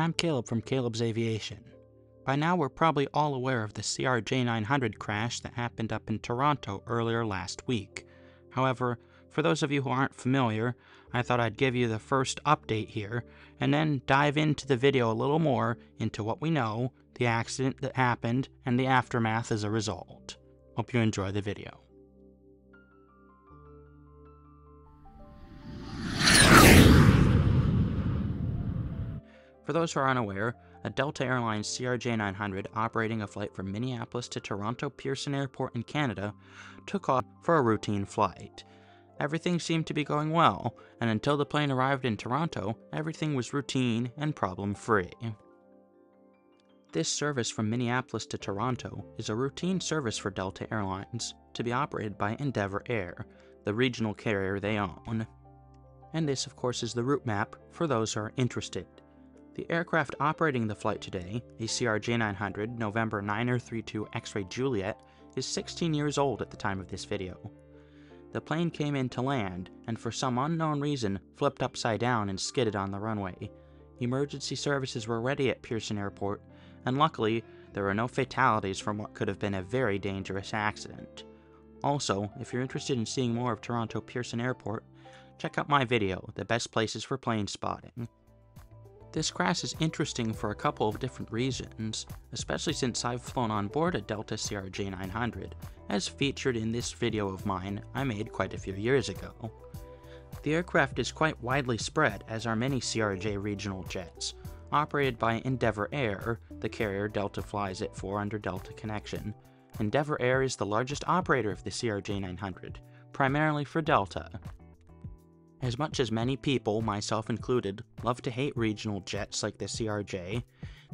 I'm Caleb from Caleb's Aviation. By now, we're probably all aware of the CRJ 900 crash that happened up in Toronto earlier last week. However, for those of you who aren't familiar, I thought I'd give you the first update here, and then dive into the video a little more into what we know, the accident that happened, and the aftermath as a result. Hope you enjoy the video. For those who are unaware, a Delta Airlines CRJ 900 operating a flight from Minneapolis to Toronto Pearson Airport in Canada took off for a routine flight. Everything seemed to be going well, and until the plane arrived in Toronto, everything was routine and problem free. This service from Minneapolis to Toronto is a routine service for Delta Airlines to be operated by Endeavor Air, the regional carrier they own. And this, of course, is the route map for those who are interested. The aircraft operating the flight today, a CRJ 900 November 932 X-ray Juliet, is 16 years old at the time of this video. The plane came in to land, and for some unknown reason flipped upside down and skidded on the runway. Emergency services were ready at Pearson Airport, and luckily, there were no fatalities from what could have been a very dangerous accident. Also, if you're interested in seeing more of Toronto Pearson Airport, check out my video, The Best Places for Plane Spotting. This crash is interesting for a couple of different reasons, especially since I've flown on board a Delta CRJ 900, as featured in this video of mine I made quite a few years ago. The aircraft is quite widely spread, as are many CRJ regional jets, operated by Endeavor Air, the carrier Delta flies it for under Delta Connection. Endeavor Air is the largest operator of the CRJ 900, primarily for Delta, as much as many people, myself included, love to hate regional jets like the CRJ,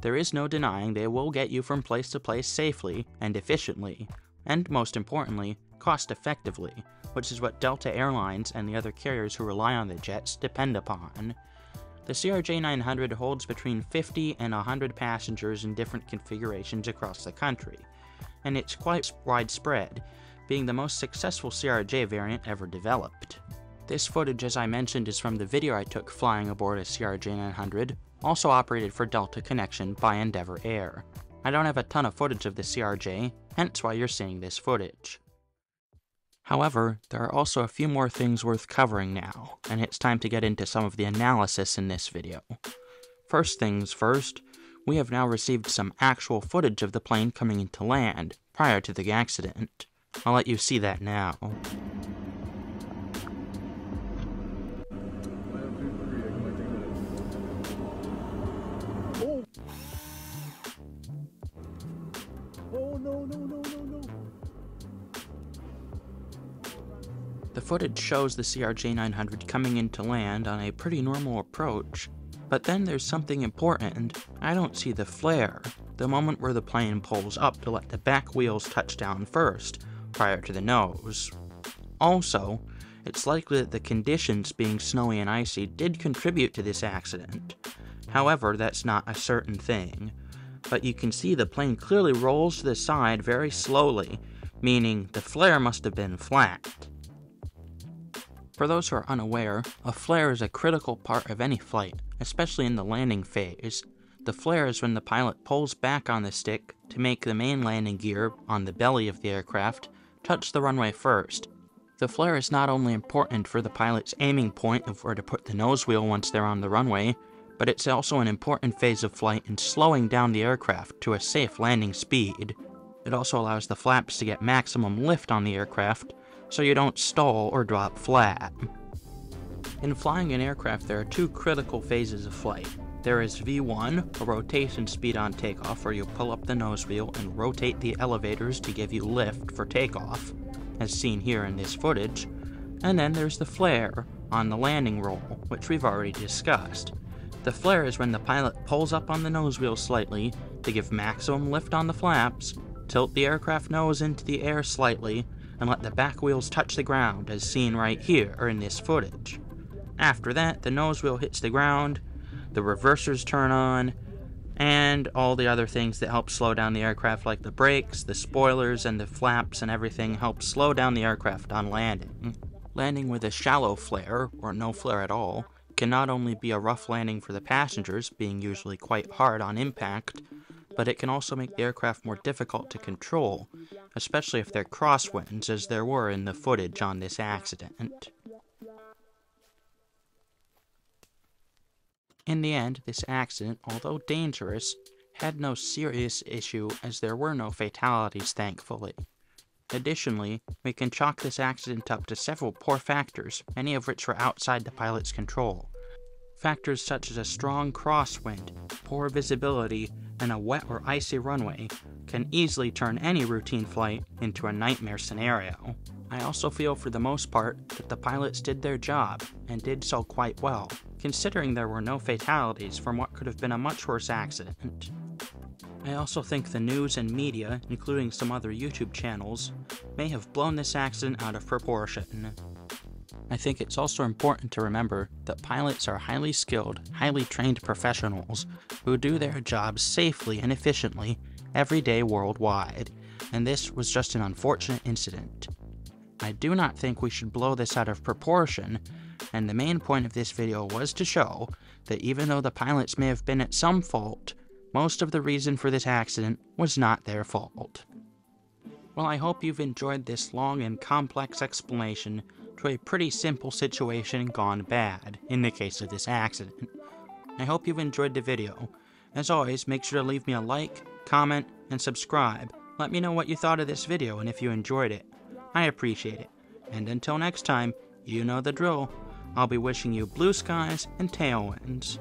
there is no denying they will get you from place to place safely and efficiently, and most importantly, cost effectively, which is what Delta Airlines and the other carriers who rely on the jets depend upon. The CRJ 900 holds between 50 and 100 passengers in different configurations across the country, and it's quite widespread, being the most successful CRJ variant ever developed. This footage, as I mentioned, is from the video I took flying aboard a CRJ-900, also operated for Delta Connection by Endeavor Air. I don't have a ton of footage of the CRJ, hence why you're seeing this footage. However, there are also a few more things worth covering now, and it's time to get into some of the analysis in this video. First things first, we have now received some actual footage of the plane coming into land, prior to the accident. I'll let you see that now. The footage shows the CRJ-900 coming into land on a pretty normal approach, but then there's something important. I don't see the flare, the moment where the plane pulls up to let the back wheels touch down first, prior to the nose. Also, it's likely that the conditions being snowy and icy did contribute to this accident. However, that's not a certain thing but you can see the plane clearly rolls to the side very slowly, meaning the flare must have been flat. For those who are unaware, a flare is a critical part of any flight, especially in the landing phase. The flare is when the pilot pulls back on the stick to make the main landing gear on the belly of the aircraft touch the runway first. The flare is not only important for the pilot's aiming point of where to put the nose wheel once they're on the runway, but it's also an important phase of flight in slowing down the aircraft to a safe landing speed. It also allows the flaps to get maximum lift on the aircraft, so you don't stall or drop flat. In flying an aircraft, there are two critical phases of flight. There is V1, a rotation speed on takeoff, where you pull up the nose wheel and rotate the elevators to give you lift for takeoff, as seen here in this footage. And then there's the flare, on the landing roll, which we've already discussed. The flare is when the pilot pulls up on the nose wheel slightly to give maximum lift on the flaps, tilt the aircraft nose into the air slightly, and let the back wheels touch the ground as seen right here or in this footage. After that, the nose wheel hits the ground, the reversers turn on, and all the other things that help slow down the aircraft like the brakes, the spoilers, and the flaps and everything help slow down the aircraft on landing. Landing with a shallow flare, or no flare at all, can not only be a rough landing for the passengers, being usually quite hard on impact, but it can also make the aircraft more difficult to control, especially if they're crosswinds, as there were in the footage on this accident. In the end, this accident, although dangerous, had no serious issue as there were no fatalities, thankfully. Additionally, we can chalk this accident up to several poor factors, many of which were outside the pilot's control. Factors such as a strong crosswind, poor visibility, and a wet or icy runway can easily turn any routine flight into a nightmare scenario. I also feel for the most part that the pilots did their job, and did so quite well, considering there were no fatalities from what could have been a much worse accident. I also think the news and media, including some other YouTube channels, may have blown this accident out of proportion. I think it's also important to remember that pilots are highly skilled, highly trained professionals who do their jobs safely and efficiently every day worldwide, and this was just an unfortunate incident. I do not think we should blow this out of proportion, and the main point of this video was to show that even though the pilots may have been at some fault, most of the reason for this accident was not their fault. Well, I hope you've enjoyed this long and complex explanation to a pretty simple situation gone bad, in the case of this accident. I hope you've enjoyed the video. As always, make sure to leave me a like, comment, and subscribe. Let me know what you thought of this video and if you enjoyed it. I appreciate it. And until next time, you know the drill. I'll be wishing you blue skies and tailwinds.